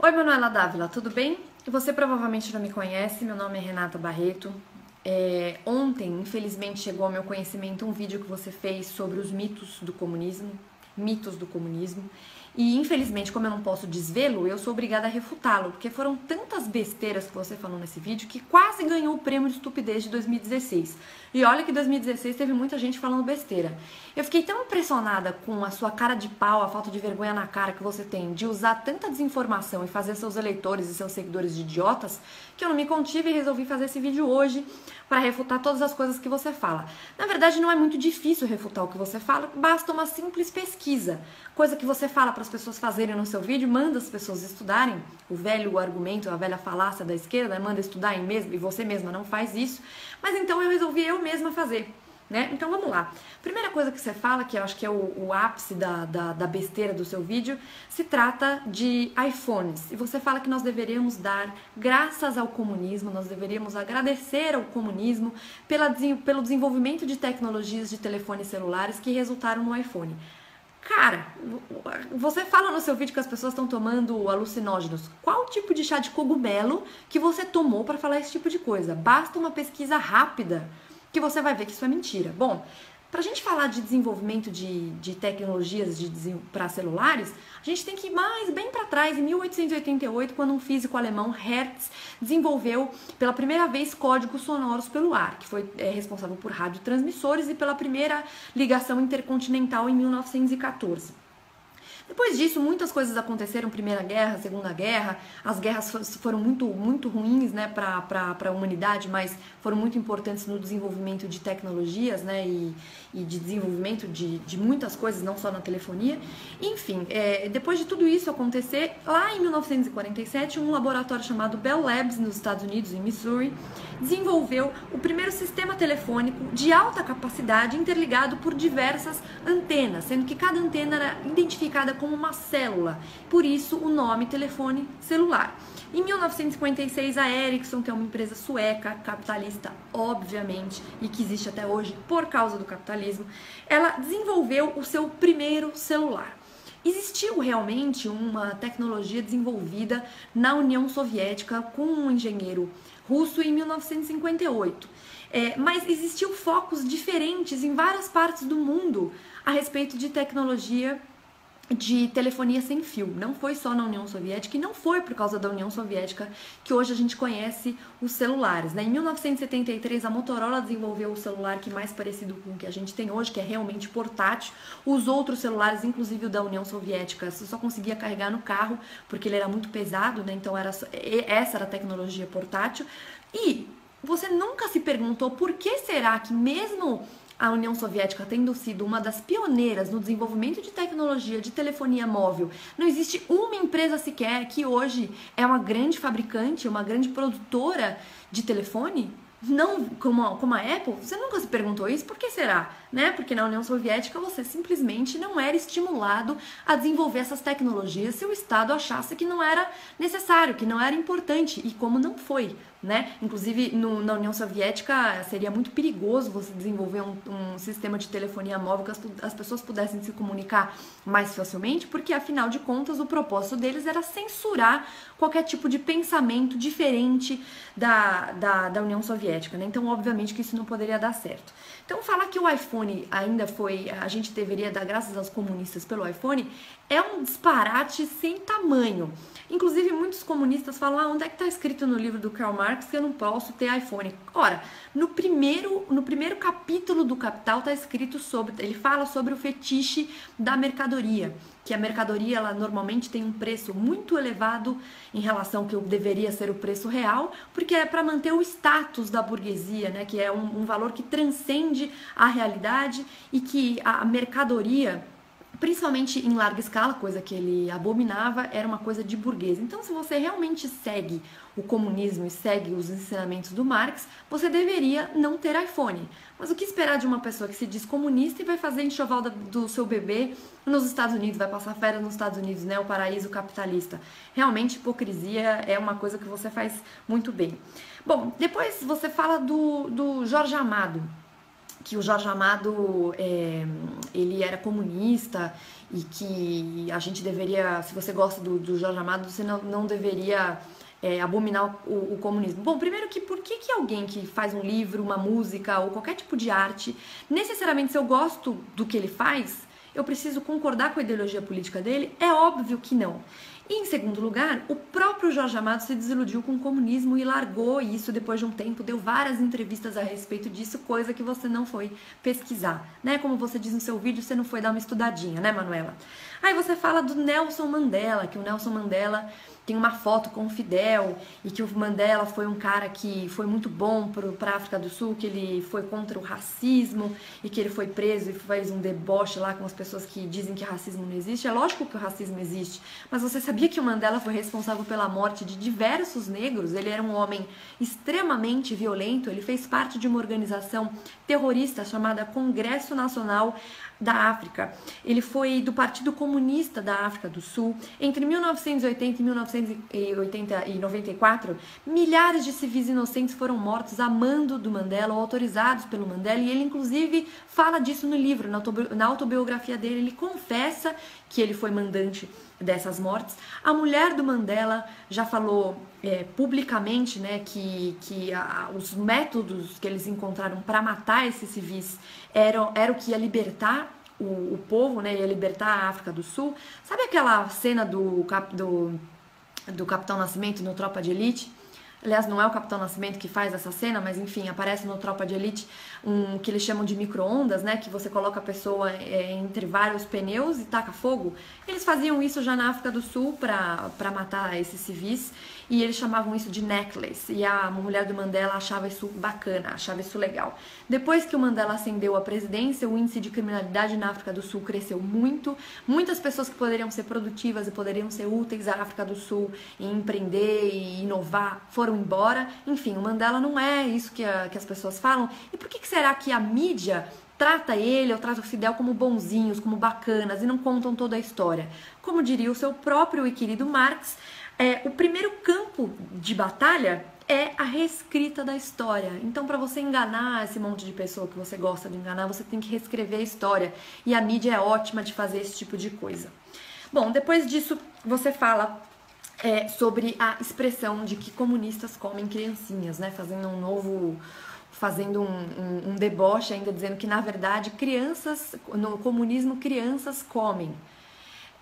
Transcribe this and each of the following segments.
Oi, Manuela Dávila, tudo bem? Você provavelmente não me conhece, meu nome é Renata Barreto. É, ontem, infelizmente, chegou ao meu conhecimento um vídeo que você fez sobre os mitos do comunismo, mitos do comunismo. E infelizmente, como eu não posso desvê-lo, eu sou obrigada a refutá-lo, porque foram tantas besteiras que você falou nesse vídeo que quase ganhou o prêmio de estupidez de 2016. E olha que 2016 teve muita gente falando besteira. Eu fiquei tão impressionada com a sua cara de pau, a falta de vergonha na cara que você tem de usar tanta desinformação e fazer seus eleitores e seus seguidores de idiotas, que eu não me contive e resolvi fazer esse vídeo hoje para refutar todas as coisas que você fala. Na verdade, não é muito difícil refutar o que você fala, basta uma simples pesquisa. Coisa que você fala para as pessoas fazerem no seu vídeo, manda as pessoas estudarem. O velho argumento, a velha falácia da esquerda, manda estudarem mesmo, e você mesma não faz isso. Mas então eu resolvi eu mesma fazer. Né? Então vamos lá. Primeira coisa que você fala, que eu acho que é o, o ápice da, da, da, besteira do seu vídeo, se trata de iPhones. E você fala que nós deveríamos dar graças ao comunismo, nós deveríamos agradecer ao comunismo pela, pelo desenvolvimento de tecnologias de telefones celulares que resultaram no iPhone. Cara, você fala no seu vídeo que as pessoas estão tomando alucinógenos. Qual tipo de chá de cogumelo que você tomou para falar esse tipo de coisa? Basta uma pesquisa rápida que você vai ver que isso é mentira. Bom, para a gente falar de desenvolvimento de, de tecnologias de, para celulares, a gente tem que ir mais bem para trás, em 1888, quando um físico alemão, Hertz, desenvolveu pela primeira vez códigos sonoros pelo ar, que foi é, responsável por radiotransmissores, e pela primeira ligação intercontinental em 1914. Depois disso, muitas coisas aconteceram, Primeira Guerra, Segunda Guerra, as guerras foram muito, muito ruins né, para a humanidade, mas foram muito importantes no desenvolvimento de tecnologias né, e, e de desenvolvimento de, de muitas coisas, não só na telefonia. Enfim, é, depois de tudo isso acontecer, lá em 1947, um laboratório chamado Bell Labs, nos Estados Unidos, em Missouri, desenvolveu o primeiro sistema telefônico de alta capacidade interligado por diversas antenas, sendo que cada antena era identificada como uma célula, por isso o nome telefone celular. Em 1956, a Ericsson, que é uma empresa sueca, capitalista, obviamente, e que existe até hoje por causa do capitalismo, ela desenvolveu o seu primeiro celular. Existiu realmente uma tecnologia desenvolvida na União Soviética com um engenheiro russo em 1958. É, mas existiu focos diferentes em várias partes do mundo a respeito de tecnologia de telefonia sem fio. Não foi só na União Soviética e não foi por causa da União Soviética que hoje a gente conhece os celulares. Né? Em 1973, a Motorola desenvolveu o celular que é mais parecido com o que a gente tem hoje, que é realmente portátil. Os outros celulares, inclusive o da União Soviética, você só conseguia carregar no carro porque ele era muito pesado, né? então era, essa era a tecnologia portátil. E você nunca se perguntou por que será que mesmo a União Soviética tendo sido uma das pioneiras no desenvolvimento de tecnologia de telefonia móvel, não existe uma empresa sequer que hoje é uma grande fabricante, uma grande produtora de telefone? Não como a, como a Apple? Você nunca se perguntou isso? Por que será? Né? Porque na União Soviética você simplesmente não era estimulado a desenvolver essas tecnologias se o Estado achasse que não era necessário, que não era importante. E como não foi né? Inclusive, no, na União Soviética seria muito perigoso você desenvolver um, um sistema de telefonia móvel que as, as, pessoas pudessem se comunicar mais facilmente, porque afinal de contas o propósito deles era censurar qualquer tipo de pensamento diferente da, da, da União Soviética, né? Então, obviamente que isso não poderia dar certo. Então, falar que o iPhone ainda foi, a gente deveria dar graças aos comunistas pelo iPhone, é um disparate sem tamanho. Inclusive, muitos comunistas falam: ah, onde é que está escrito no livro do Karl Marx que eu não posso ter iPhone? Ora, no primeiro, no primeiro capítulo do Capital está escrito sobre, ele fala sobre o fetiche da mercadoria, que a mercadoria ela normalmente tem um preço muito elevado em relação ao que deveria ser o preço real, porque é para manter o status da burguesia, né, que é um, um valor que transcende a realidade e que a mercadoria principalmente em larga escala, coisa que ele abominava, era uma coisa de burguês. Então, se você realmente segue o comunismo e segue os ensinamentos do Marx, você deveria não ter iPhone. Mas o que esperar de uma pessoa que se diz comunista e vai fazer enxoval do seu bebê nos Estados Unidos, vai passar férias nos Estados Unidos, né? O paraíso capitalista. Realmente, hipocrisia é uma coisa que você faz muito bem. Bom, depois você fala do, do Jorge Amado que o Jorge Amado é, ele era comunista e que a gente deveria, se você gosta do, do Jorge Amado, você não, não deveria é, abominar o, o, comunismo? Bom, primeiro que por que, que alguém que faz um livro, uma música ou qualquer tipo de arte, necessariamente se eu gosto do que ele faz, eu preciso concordar com a ideologia política dele? É óbvio que não. E em segundo lugar, o próprio Jorge Amado se desiludiu com o comunismo e largou isso depois de um tempo, deu várias entrevistas a respeito disso, coisa que você não foi pesquisar, né? Como você diz no seu vídeo, você não foi dar uma estudadinha, né, Manuela? Aí você fala do Nelson Mandela, que o Nelson Mandela tem uma foto com o Fidel e que o Mandela foi um cara que foi muito bom para a África do Sul, que ele foi contra o racismo e que ele foi preso e fez um deboche lá com as pessoas que dizem que racismo não existe. É lógico que o racismo existe, mas você sabia que o Mandela foi responsável pela morte de diversos negros? Ele era um homem extremamente violento, ele fez parte de uma organização terrorista chamada Congresso Nacional da África. Ele foi do Partido Comunista da África do Sul. Entre 1980 e 1994, milhares de civis inocentes foram mortos a mando do Mandela ou autorizados pelo Mandela, e ele inclusive fala disso no livro, na autobiografia dele. Ele confessa que ele foi mandante dessas mortes. A mulher do Mandela já falou é, publicamente né, que, que a, os métodos que eles encontraram para matar esses civis eram, era o que ia libertar o, o, povo, né, ia libertar a África do Sul. Sabe aquela cena do, do, do Capitão Nascimento no Tropa de Elite? Aliás, não é o Capitão Nascimento que faz essa cena, mas enfim, aparece no Tropa de Elite um que eles chamam de micro-ondas, né? Que você coloca a pessoa é, entre vários pneus e taca fogo. Eles faziam isso já na África do Sul para matar esses civis e eles chamavam isso de necklace. E a mulher do Mandela achava isso bacana, achava isso legal. Depois que o Mandela ascendeu à presidência, o índice de criminalidade na África do Sul cresceu muito. Muitas pessoas que poderiam ser produtivas e poderiam ser úteis à África do Sul e empreender e inovar foram embora. Enfim, o Mandela não é isso que, a, que as pessoas falam. E por que, que será que a mídia trata ele ou trata o Fidel como bonzinhos, como bacanas e não contam toda a história? Como diria o seu próprio e querido Marx, é, o primeiro campo de batalha é a reescrita da história. Então, para você enganar esse monte de pessoa que você gosta de enganar, você tem que reescrever a história. E a mídia é ótima de fazer esse tipo de coisa. Bom, depois disso, você fala é, sobre a expressão de que comunistas comem criancinhas, né? Fazendo um novo. Fazendo um, um, um deboche ainda dizendo que, na verdade, crianças, no comunismo, crianças comem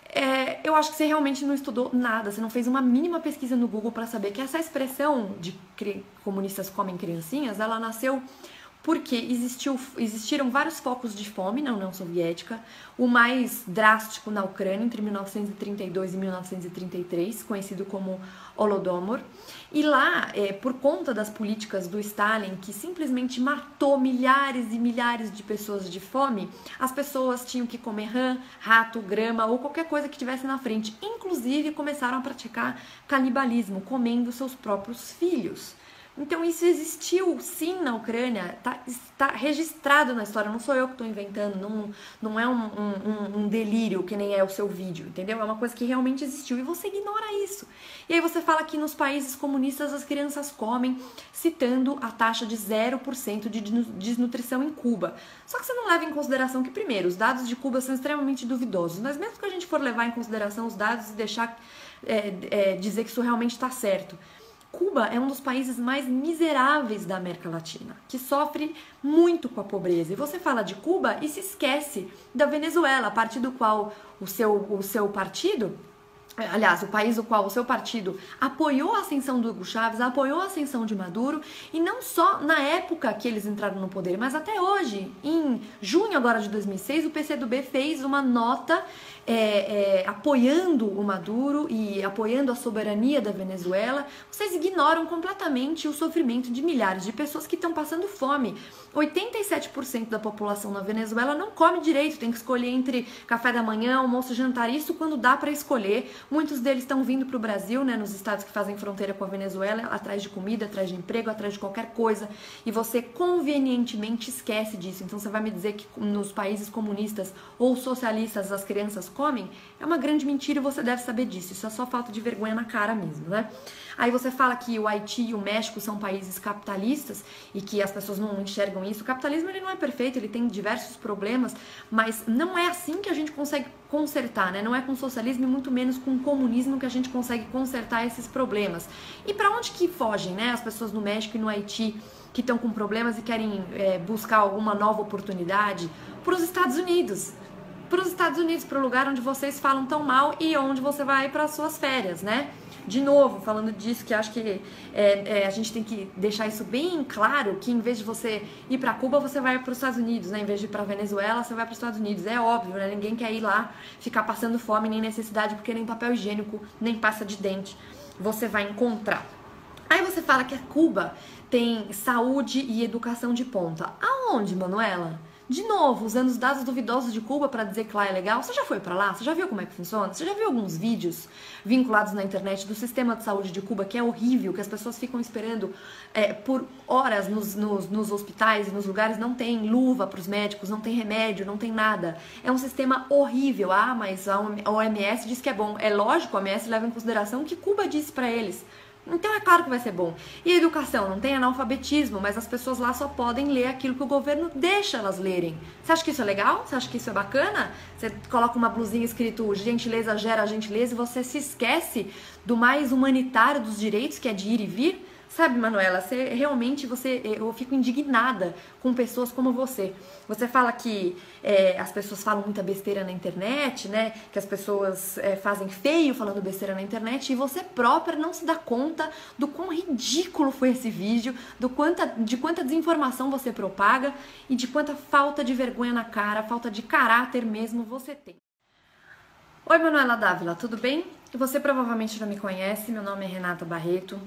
é, eu acho que você realmente não estudou nada, você não fez uma mínima pesquisa no Google para saber que essa expressão de comunistas comem criancinhas, ela nasceu porque existiu, existiram vários focos de fome na União Soviética, o mais drástico na Ucrânia entre 1932 e 1933, conhecido como Holodomor. E lá, é, por conta das políticas do Stalin, que simplesmente matou milhares e milhares de pessoas de fome, as pessoas tinham que comer rã, rato, grama ou qualquer coisa que tivesse na frente. Inclusive, começaram a praticar canibalismo, comendo seus próprios filhos. Então isso existiu sim na Ucrânia, tá, está registrado na história, não sou eu que estou inventando, não, não é um, um, um, delírio que nem é o seu vídeo, entendeu? É uma coisa que realmente existiu e você ignora isso. E aí você fala que nos países comunistas as crianças comem, citando a taxa de 0% de desnutrição em Cuba. Só que você não leva em consideração que, primeiro, os dados de Cuba são extremamente duvidosos, mas mesmo que a gente for levar em consideração os dados e deixar é, é, dizer que isso realmente está certo Cuba é um dos países mais miseráveis da América Latina, que sofre muito com a pobreza. E você fala de Cuba e se esquece da Venezuela, a partir do qual o seu, o seu partido aliás, o país o qual o seu partido apoiou a ascensão do Hugo Chávez, apoiou a ascensão de Maduro, e não só na época que eles entraram no poder, mas até hoje, em junho agora de 2006, o PCdoB fez uma nota é, é, apoiando o Maduro e apoiando a soberania da Venezuela, vocês ignoram completamente o sofrimento de milhares de pessoas que estão passando fome. 87% da população na Venezuela não come direito, tem que escolher entre café da manhã, almoço jantar, isso quando dá para escolher. Muitos deles estão vindo para o Brasil, né, nos estados que fazem fronteira com a Venezuela, atrás de comida, atrás de emprego, atrás de qualquer coisa, e você convenientemente esquece disso. Então você vai me dizer que nos países comunistas ou socialistas as crianças comem é uma grande mentira e você deve saber disso. Isso é só falta de vergonha na cara mesmo, né? Aí você fala que o Haiti e o México são países capitalistas e que as pessoas não enxergam isso. O capitalismo ele não é perfeito, ele tem diversos problemas, mas não é assim que a gente consegue consertar, né? Não é com socialismo e muito menos com comunismo que a gente consegue consertar esses problemas. E para onde que fogem, né? As pessoas no México e no Haiti que estão com problemas e querem é, buscar alguma nova oportunidade para os Estados Unidos para os Estados Unidos, para o lugar onde vocês falam tão mal e onde você vai para as suas férias, né? De novo, falando disso, que acho que é, é, a gente tem que deixar isso bem claro, que em vez de você ir para Cuba, você vai para os Estados Unidos, né? Em vez de ir para Venezuela, você vai para os Estados Unidos. É óbvio, né? Ninguém quer ir lá ficar passando fome nem necessidade, porque nem papel higiênico, nem pasta de dente você vai encontrar. Aí você fala que a Cuba tem saúde e educação de ponta. Aonde, Manuela? De novo, usando os dados duvidosos de Cuba para dizer que lá é legal. Você já foi para lá? Você já viu como é que funciona? Você já viu alguns vídeos vinculados na internet do sistema de saúde de Cuba que é horrível, que as pessoas ficam esperando é, por horas nos, nos, nos hospitais e nos lugares, não tem luva para os médicos, não tem remédio, não tem nada. É um sistema horrível. Ah, mas a OMS diz que é bom. É lógico, a OMS leva em consideração o que Cuba disse para eles. Então é claro que vai ser bom. E a educação? Não tem analfabetismo, mas as pessoas lá só podem ler aquilo que o governo deixa elas lerem. Você acha que isso é legal? Você acha que isso é bacana? Você coloca uma blusinha escrito gentileza gera gentileza e você se esquece do mais humanitário dos direitos, que é de ir e vir? Sabe, Manuela, você realmente você eu fico indignada com pessoas como você. Você fala que é, as pessoas falam muita besteira na internet, né? Que as pessoas é, fazem feio falando besteira na internet e você própria não se dá conta do quão ridículo foi esse vídeo, do quanta, de quanta desinformação você propaga e de quanta falta de vergonha na cara, falta de caráter mesmo você tem. Oi, Manuela Dávila, tudo bem? Você provavelmente não me conhece, meu nome é Renata Barreto,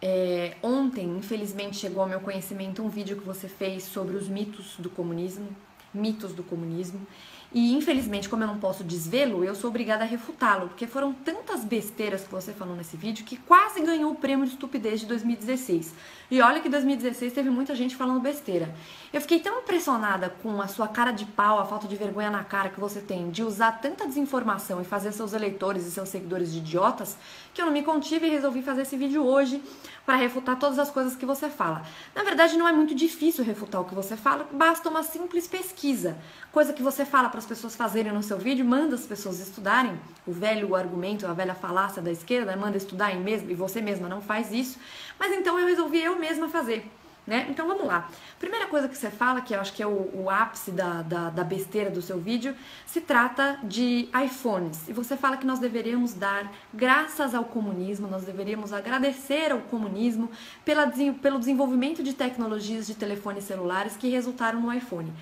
é, ontem, infelizmente, chegou ao meu conhecimento um vídeo que você fez sobre os mitos do comunismo, mitos do comunismo, e infelizmente, como eu não posso desvê-lo, eu sou obrigada a refutá-lo, porque foram tantas besteiras que você falou nesse vídeo que quase ganhou o prêmio de estupidez de 2016. E olha que 2016 teve muita gente falando besteira. Eu fiquei tão impressionada com a sua cara de pau, a falta de vergonha na cara que você tem de usar tanta desinformação e fazer seus eleitores e seus seguidores de idiotas, que eu não me contive e resolvi fazer esse vídeo hoje para refutar todas as coisas que você fala. Na verdade, não é muito difícil refutar o que você fala, basta uma simples pesquisa. Coisa que você fala para as pessoas fazerem no seu vídeo, manda as pessoas estudarem. O velho argumento, a velha falácia da esquerda, manda estudar em mesmo, e você mesma não faz isso. Mas então eu resolvi eu mesma fazer. Né? Então vamos lá. Primeira coisa que você fala, que eu acho que é o, o ápice da, da, da, besteira do seu vídeo, se trata de iPhones. E você fala que nós deveríamos dar graças ao comunismo, nós deveríamos agradecer ao comunismo pela, pelo desenvolvimento de tecnologias de telefones celulares que resultaram no iPhone.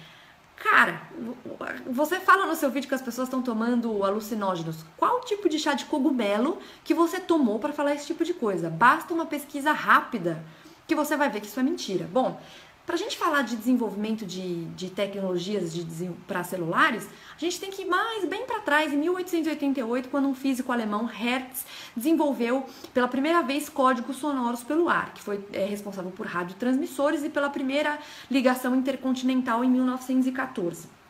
Cara, você fala no seu vídeo que as pessoas estão tomando alucinógenos. Qual tipo de chá de cogumelo que você tomou para falar esse tipo de coisa? Basta uma pesquisa rápida que você vai ver que isso é mentira. Bom, para a gente falar de desenvolvimento de, de tecnologias de, para celulares, a gente tem que ir mais bem para trás, em 1888, quando um físico alemão, Hertz, desenvolveu pela primeira vez códigos sonoros pelo ar, que foi é, responsável por radiotransmissores e pela primeira ligação intercontinental em 1914.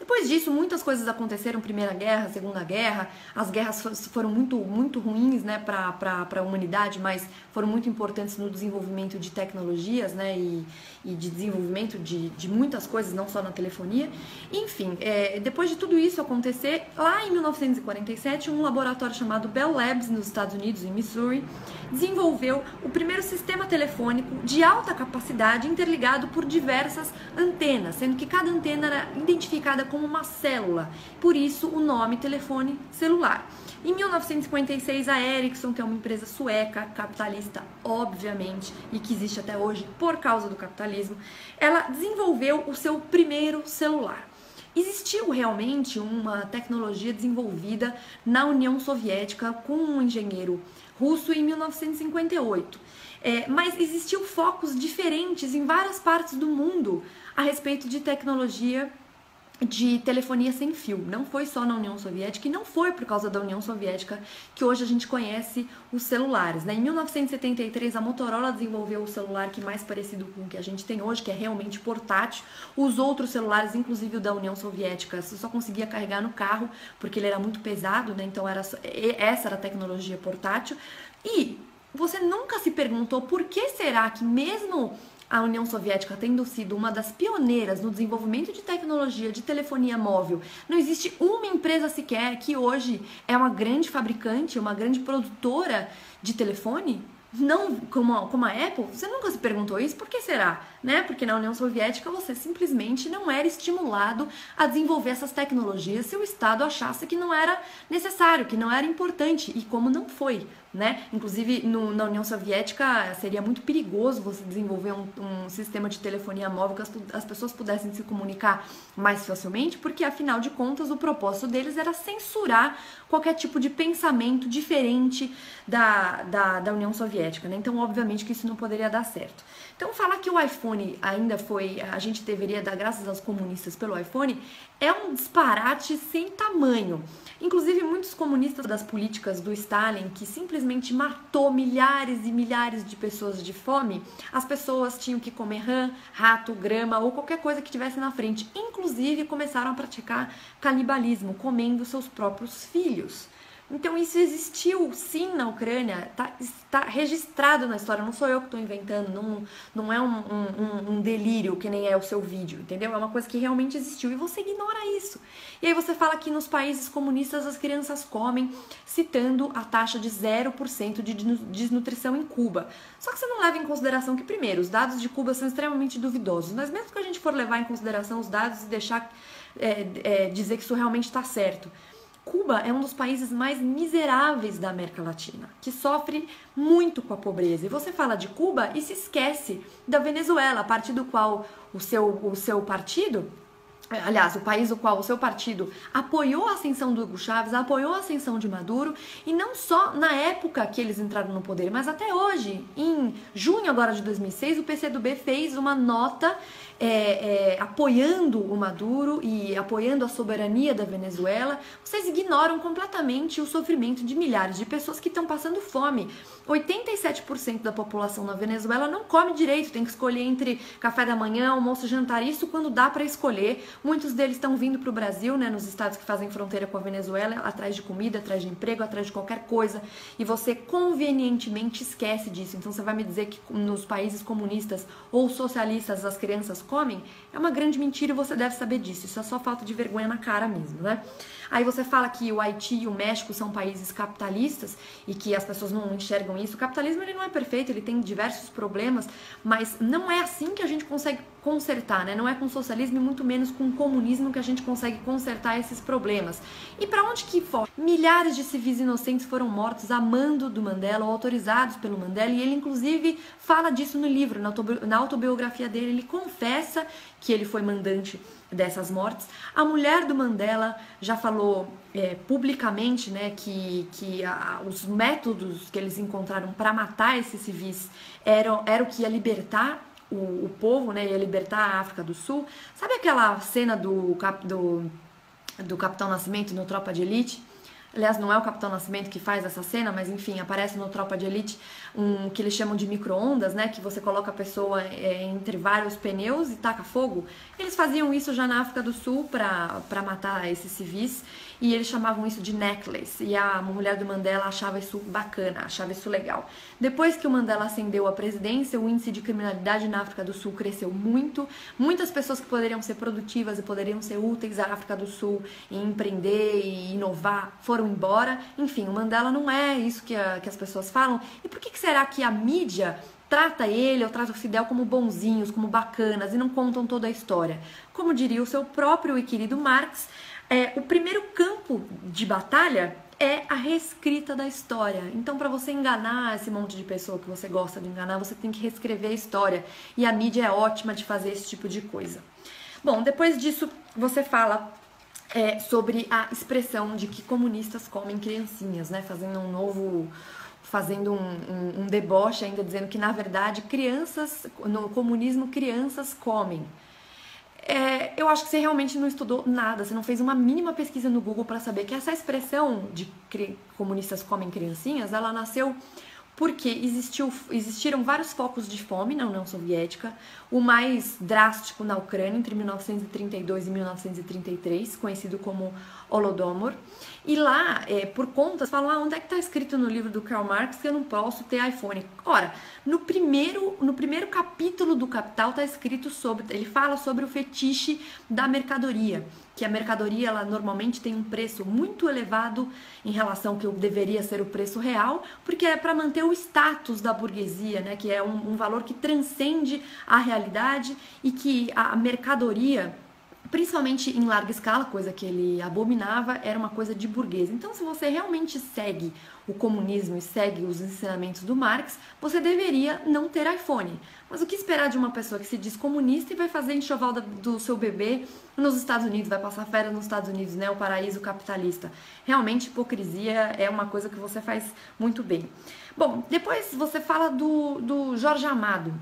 Depois disso, muitas coisas aconteceram, Primeira Guerra, Segunda Guerra, as guerras foram muito, muito ruins né, para a humanidade, mas foram muito importantes no desenvolvimento de tecnologias né, e, e de desenvolvimento de, de muitas coisas, não só na telefonia. Enfim, é, depois de tudo isso acontecer, lá em 1947, um laboratório chamado Bell Labs, nos Estados Unidos, em Missouri, desenvolveu o primeiro sistema telefônico de alta capacidade interligado por diversas antenas, sendo que cada antena era identificada como uma célula, por isso o nome telefone celular. Em 1956, a Ericsson, que é uma empresa sueca, capitalista, obviamente, e que existe até hoje por causa do capitalismo, ela desenvolveu o seu primeiro celular. Existiu realmente uma tecnologia desenvolvida na União Soviética com um engenheiro russo em 1958. É, mas existiu focos diferentes em várias partes do mundo a respeito de tecnologia de telefonia sem fio. Não foi só na União Soviética e não foi por causa da União Soviética que hoje a gente conhece os celulares. Né? Em 1973, a Motorola desenvolveu o celular que é mais parecido com o que a gente tem hoje, que é realmente portátil. Os outros celulares, inclusive o da União Soviética, você só conseguia carregar no carro porque ele era muito pesado, né? então era essa era a tecnologia portátil. E você nunca se perguntou por que será que mesmo a União Soviética tendo sido uma das pioneiras no desenvolvimento de tecnologia de telefonia móvel, não existe uma empresa sequer que hoje é uma grande fabricante, uma grande produtora de telefone? Não como a, como a Apple? Você nunca se perguntou isso? Por que será? Né? Porque na União Soviética você simplesmente não era estimulado a desenvolver essas tecnologias se o Estado achasse que não era necessário, que não era importante. E como não foi né? Inclusive no, na União Soviética seria muito perigoso você desenvolver um, um sistema de telefonia móvel que as, as, pessoas pudessem se comunicar mais facilmente, porque afinal de contas o propósito deles era censurar qualquer tipo de pensamento diferente da, da, da União Soviética, né? Então obviamente que isso não poderia dar certo. Então falar que o iPhone ainda foi, a gente deveria dar graças aos comunistas pelo iPhone é um disparate sem tamanho. Inclusive, muitos comunistas das políticas do Stalin, que simplesmente matou milhares e milhares de pessoas de fome, as pessoas tinham que comer rã, rato, grama ou qualquer coisa que tivesse na frente. Inclusive, começaram a praticar canibalismo, comendo seus próprios filhos. Então isso existiu sim na Ucrânia, tá, está registrado na história, não sou eu que estou inventando, não, não é um, um, um, delírio que nem é o seu vídeo, entendeu? É uma coisa que realmente existiu e você ignora isso. E aí você fala que nos países comunistas as crianças comem, citando a taxa de 0% de desnutrição em Cuba. Só que você não leva em consideração que, primeiro, os dados de Cuba são extremamente duvidosos, mas mesmo que a gente for levar em consideração os dados e deixar é, é, dizer que isso realmente está certo Cuba é um dos países mais miseráveis da América Latina, que sofre muito com a pobreza. E você fala de Cuba e se esquece da Venezuela, a partir do qual o seu, o seu partido aliás, o país o qual o seu partido apoiou a ascensão do Hugo Chávez, apoiou a ascensão de Maduro, e não só na época que eles entraram no poder, mas até hoje, em junho agora de 2006, o PCdoB fez uma nota é, é, apoiando o Maduro e apoiando a soberania da Venezuela, vocês ignoram completamente o sofrimento de milhares de pessoas que estão passando fome. 87% da população na Venezuela não come direito, tem que escolher entre café da manhã, almoço jantar, isso quando dá para escolher. Muitos deles estão vindo para o Brasil, né, nos estados que fazem fronteira com a Venezuela, atrás de comida, atrás de emprego, atrás de qualquer coisa, e você convenientemente esquece disso. Então você vai me dizer que nos países comunistas ou socialistas as crianças comem, é uma grande mentira e você deve saber disso. Isso é só falta de vergonha na cara mesmo, né? Aí você fala que o Haiti e o México são países capitalistas e que as pessoas não enxergam isso. O capitalismo ele não é perfeito, ele tem diversos problemas, mas não é assim que a gente consegue consertar, né? Não é com socialismo e muito menos com comunismo que a gente consegue consertar esses problemas. E para onde que for? Milhares de civis inocentes foram mortos a mando do Mandela ou autorizados pelo Mandela e ele inclusive fala disso no livro, na autobiografia dele, ele confessa que ele foi mandante dessas mortes. A mulher do Mandela já falou é, publicamente né, que, que a, os métodos que eles encontraram para matar esses civis eram, era o que ia libertar o, o, povo, né, ia libertar a África do Sul. Sabe aquela cena do, do, do Capitão Nascimento no Tropa de Elite? Aliás, não é o Capitão Nascimento que faz essa cena, mas enfim, aparece no Tropa de Elite um que eles chamam de micro-ondas, né? Que você coloca a pessoa é, entre vários pneus e taca fogo. Eles faziam isso já na África do Sul para matar esses civis e eles chamavam isso de necklace. E a mulher do Mandela achava isso bacana, achava isso legal. Depois que o Mandela ascendeu à presidência, o índice de criminalidade na África do Sul cresceu muito. Muitas pessoas que poderiam ser produtivas e poderiam ser úteis à África do Sul e empreender e inovar foram embora. Enfim, o Mandela não é isso que, a, que as pessoas falam. E por que, que será que a mídia trata ele ou trata o Fidel como bonzinhos, como bacanas e não contam toda a história? Como diria o seu próprio e querido Marx, é, o primeiro campo de batalha é a reescrita da história. Então, para você enganar esse monte de pessoa que você gosta de enganar, você tem que reescrever a história. E a mídia é ótima de fazer esse tipo de coisa. Bom, depois disso, você fala é, sobre a expressão de que comunistas comem criancinhas, né? Fazendo um novo fazendo um, um, um, deboche ainda dizendo que na verdade crianças no comunismo crianças comem é, eu acho que você realmente não estudou nada, você não fez uma mínima pesquisa no Google para saber que essa expressão de comunistas comem criancinhas, ela nasceu porque existiu, existiram vários focos de fome na União Soviética, o mais drástico na Ucrânia entre 1932 e 1933, conhecido como Holodomor. E lá, é, por contas, falam, ah, onde é que está escrito no livro do Karl Marx que eu não posso ter iPhone? Ora, no primeiro, no primeiro capítulo do Capital está escrito sobre, ele fala sobre o fetiche da mercadoria que a mercadoria ela normalmente tem um preço muito elevado em relação ao que deveria ser o preço real, porque é para manter o status da burguesia, né, que é um, um valor que transcende a realidade e que a mercadoria principalmente em larga escala, coisa que ele abominava, era uma coisa de burguês. Então, se você realmente segue o comunismo e segue os ensinamentos do Marx, você deveria não ter iPhone. Mas o que esperar de uma pessoa que se diz comunista e vai fazer enxoval do seu bebê nos Estados Unidos, vai passar férias nos Estados Unidos, né? O paraíso capitalista. Realmente, hipocrisia é uma coisa que você faz muito bem. Bom, depois você fala do, do Jorge Amado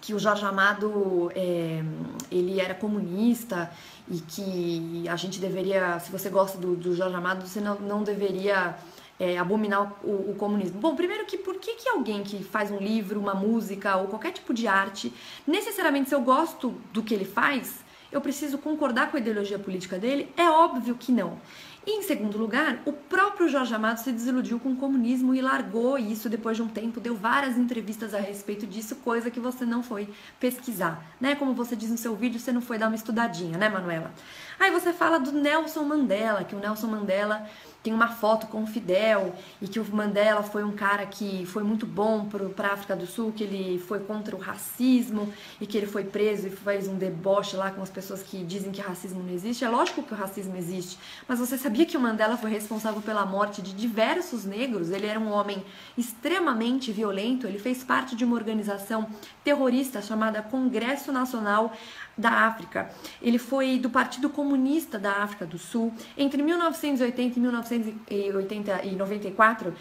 que o Jorge Amado é, ele era comunista e que a gente deveria, se você gosta do, do Jorge Amado, você não, não deveria é, abominar o, o, comunismo. Bom, primeiro que por que, que alguém que faz um livro, uma música ou qualquer tipo de arte, necessariamente se eu gosto do que ele faz, eu preciso concordar com a ideologia política dele? É óbvio que não. E, em segundo lugar, o próprio Jorge Amado se desiludiu com o comunismo e largou isso depois de um tempo, deu várias entrevistas a respeito disso, coisa que você não foi pesquisar, né? Como você diz no seu vídeo, você não foi dar uma estudadinha, né, Manuela? Aí você fala do Nelson Mandela, que o Nelson Mandela tem uma foto com o Fidel e que o Mandela foi um cara que foi muito bom para a África do Sul, que ele foi contra o racismo e que ele foi preso e fez um deboche lá com as pessoas que dizem que racismo não existe. É lógico que o racismo existe, mas você sabia que o Mandela foi responsável pela morte de diversos negros? Ele era um homem extremamente violento, ele fez parte de uma organização terrorista chamada Congresso Nacional da África. Ele foi do Partido Comunista da África do Sul. Entre 1980 e 1994,